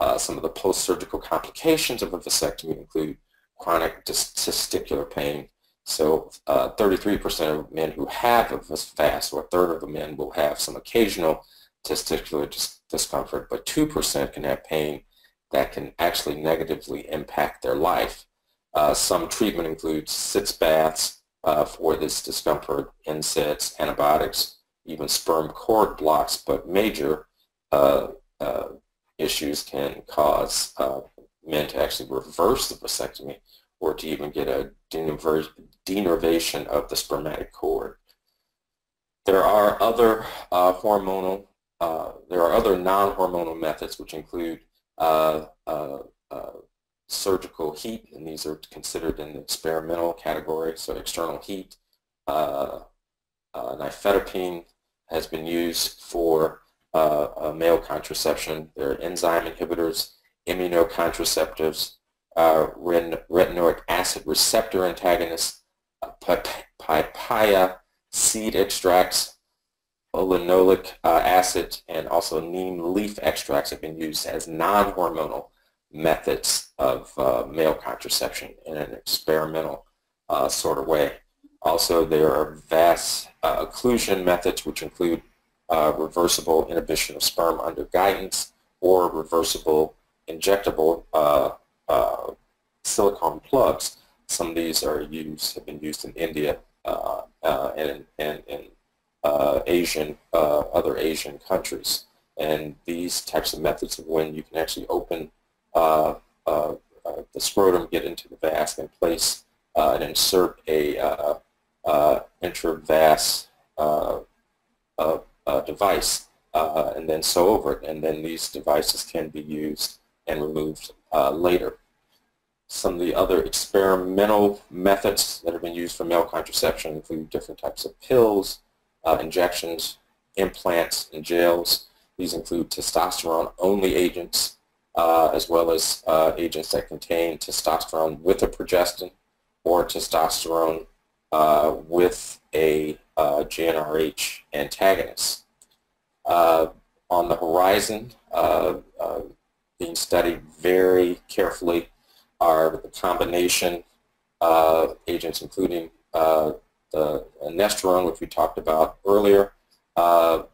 Uh, some of the post-surgical complications of a vasectomy include chronic testicular pain. So 33% uh, of men who have a VAS, or a third of the men, will have some occasional testicular dis discomfort, but 2% can have pain that can actually negatively impact their life. Uh, some treatment includes sitz baths uh, for this discomfort, NSAIDs, antibiotics, even sperm cord blocks, but major uh, uh, issues can cause uh, men to actually reverse the vasectomy or to even get a denervation of the spermatic cord. There are other uh, hormonal, there are other non-hormonal methods which include uh, surgical heat, and these are considered in the experimental category, so external heat, uh, uh, nifedipine, has been used for uh, uh, male contraception. There are enzyme inhibitors, immunocontraceptives, uh, retinoic acid receptor antagonists, uh, papaya seed extracts, linoleic uh, acid, and also neem leaf extracts have been used as non-hormonal methods of uh, male contraception in an experimental uh, sort of way. Also, there are VAS uh, occlusion methods, which include uh, reversible inhibition of sperm under guidance or reversible injectable uh, uh, silicone plugs. Some of these are used, have been used in India uh, uh, and, and in Asian, other Asian countries. And these types of methods of when you can actually open the scrotum, get into the vas, and place and insert a uh, intravas uh, uh, device uh, and then sew over it. And then these devices can be used and removed uh, later. Some of the other experimental methods that have been used for male contraception include different types of pills, uh, injections, implants, and gels. These include testosterone-only agents, uh, as well as uh, agents that contain testosterone with a progestin or testosterone uh, with a uh, GnRH antagonist. Uh, on the horizon, uh, uh, being studied very carefully are the combination of agents, including the Nestorone, which we talked about earlier,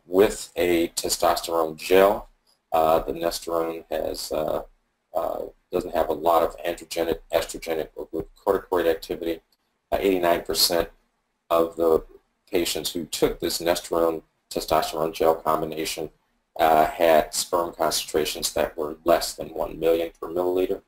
with a testosterone gel. the Nestorone has doesn't have a lot of androgenic, estrogenic, or glucocorticoid activity. 89% of the patients who took this Nestorone testosterone gel combination uh, had sperm concentrations that were less than 1 million per milliliter.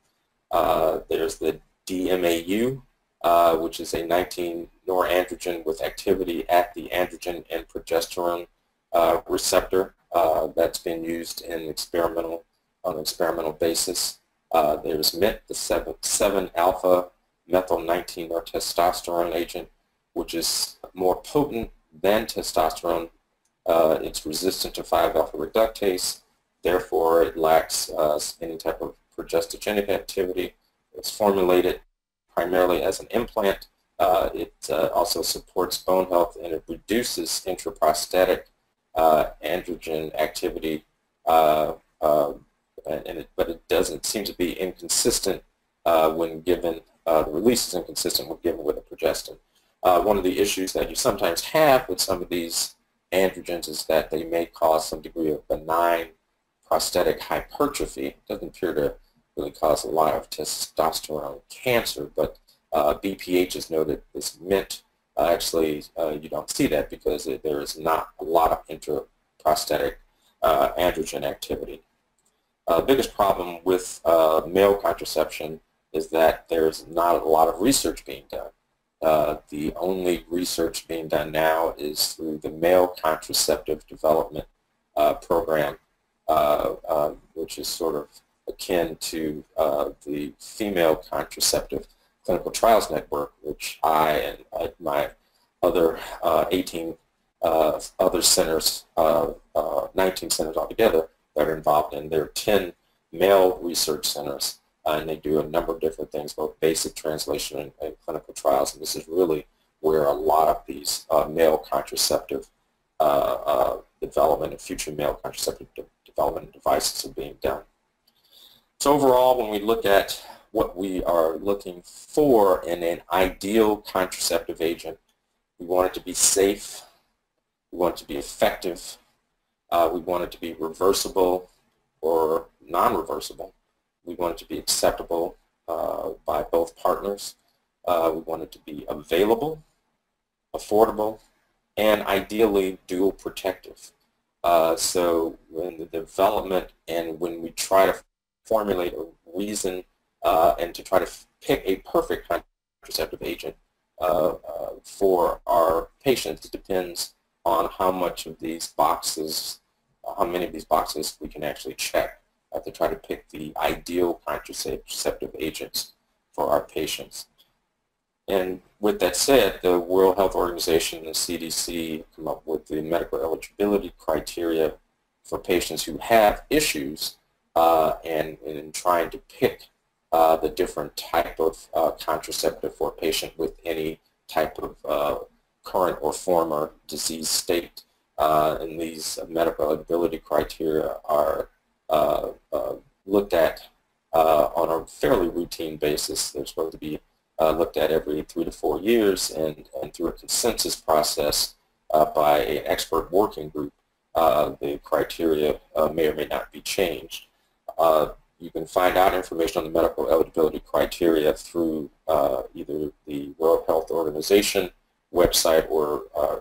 Uh, there's the DMAU, uh, which is a 19 norandrogen with activity at the androgen and progesterone uh, receptor uh, that's been used in experimental on an experimental basis. Uh, there's MENT, the 7, 7 alpha methyl 19 testosterone agent, which is more potent than testosterone. Uh, it's resistant to 5-alpha reductase, therefore it lacks uh, any type of progestogenic activity. It's formulated primarily as an implant. Uh, it uh, also supports bone health and it reduces intraprostatic uh, androgen activity, uh, and it, but it doesn't seem to be inconsistent when given uh, the release is inconsistent when given with a progestin. Uh, one of the issues that you sometimes have with some of these androgens is that they may cause some degree of benign prostatic hypertrophy. It doesn't appear to really cause a lot of testosterone cancer, but uh, BPH is noted as MENT. Uh, actually, uh, you don't see that because it, there is not a lot of intraprostatic uh, androgen activity. the biggest problem with male contraception is that there's not a lot of research being done. Uh, the only research being done now is through the male contraceptive development uh, program, uh, uh which is sort of akin to uh, the female contraceptive clinical trials network, which I and uh, my other 18 other centers, 19 centers altogether that are involved in. There are 10 male research centers uh, and they do a number of different things, both basic translation and, and, clinical trials. And this is really where a lot of these uh, male contraceptive uh, uh development and future male contraceptive de development devices are being done. So overall, when we look at what we are looking for in an ideal contraceptive agent, we want it to be safe, we want it to be effective, uh, we want it to be reversible or non-reversible, we want it to be acceptable uh, by both partners. Uh, we want it to be available, affordable, and ideally dual protective. Uh, so in the development and when we try to formulate a reason uh, and to try to pick a perfect contraceptive agent uh, uh, for our patients, it depends on how much of these boxes, how many of these boxes we can actually check uh, to try to pick the ideal contraceptive agents for our patients. And with that said, the World Health Organization and the CDC come up with the medical eligibility criteria for patients who have issues uh, and, in trying to pick uh, the different type of uh, contraceptive for a patient with any type of uh, current or former disease state. Uh, and these medical eligibility criteria are uh, looked at on a fairly routine basis. They're supposed to be looked at every three to four years and, and through a consensus process by an expert working group. the criteria may or may not be changed. Uh, you can find out information on the medical eligibility criteria through uh, either the World Health Organization website or uh,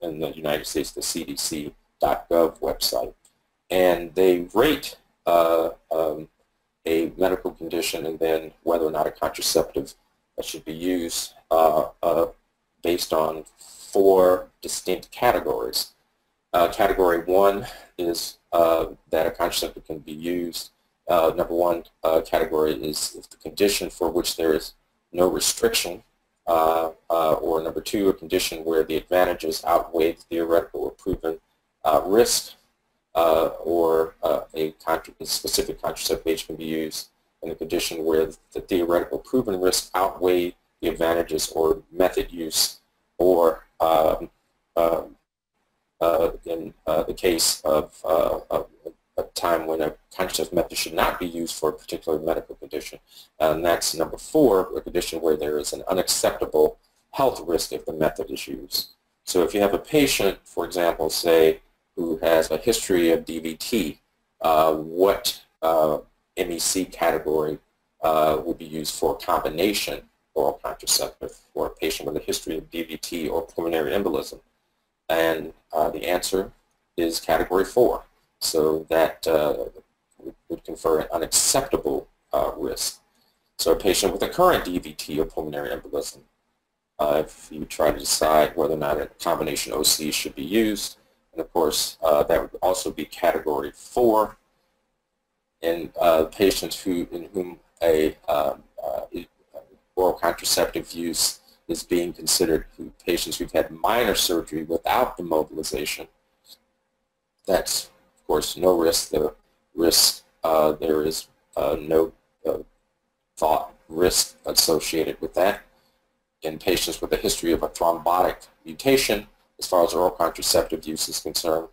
in the United States, the CDC.gov website. And they rate uh, um, a medical condition and then whether or not a contraceptive should be used uh, uh, based on four distinct categories. Uh, category one is that a contraceptive can be used. Uh, number one uh, category is the condition for which there is no restriction, uh, uh, or number two, a condition where the advantages outweigh the theoretical or proven risk, or a, contra specific contraceptive agent can be used in a condition where the theoretical proven risk outweigh the advantages or method use, or um, uh, in uh, the case of uh, a, time when a contraceptive method should not be used for a particular medical condition. And that's number four, a condition where there is an unacceptable health risk if the method is used. So if you have a patient, for example, say, who has a history of DVT, uh, what uh, MEC category uh, would be used for a combination oral contraceptive for a patient with a history of DVT or pulmonary embolism? And uh, the answer is category four. So that uh, would confer an unacceptable uh, risk. So a patient with a current DVT or pulmonary embolism, uh, if you try to decide whether or not a combination OC should be used, and of course uh, that would also be category four. In uh, patients who in whom a um, oral contraceptive use is being considered patients who've had minor surgery without immobilization. That's, course, no risk. The risk, uh, there is uh, no uh, thought risk associated with that. In patients with a history of a thrombotic mutation, as far as oral contraceptive use is concerned,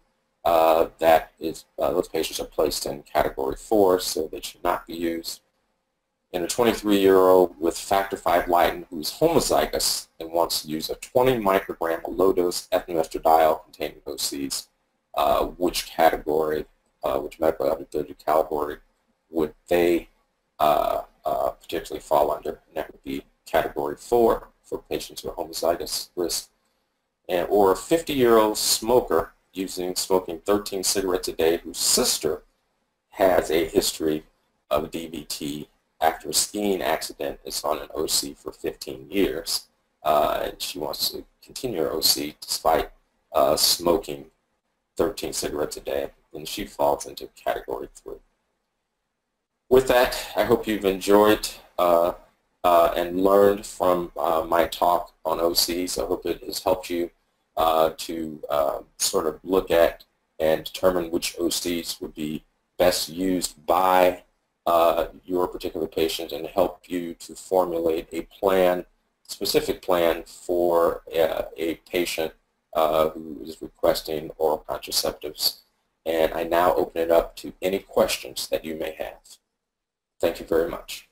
uh, that is, uh, those patients are placed in category 4, so they should not be used in a 23-year-old with factor V Leiden who's homozygous and wants to use a 20 microgram low-dose ethinylestradiol containing OCs, uh, which category, uh, which medical eligibility category would they uh, uh, particularly fall under? And that would be category 4 for patients with homozygous risk. And, or a 50-year-old smoker using smoking 13 cigarettes a day whose sister has a history of DVT after a skiing accident is on an OC for 15 years. Uh, and she wants to continue her OC despite uh, smoking 13 cigarettes a day. then she falls into category 3. With that, I hope you've enjoyed uh, uh and learned from uh, my talk on OCs. I hope it has helped you uh, to sort of look at and determine which OCs would be best used by uh, your particular patient and help you to formulate a plan, specific plan for a patient uh, who is requesting oral contraceptives. And I now open it up to any questions that you may have. Thank you very much.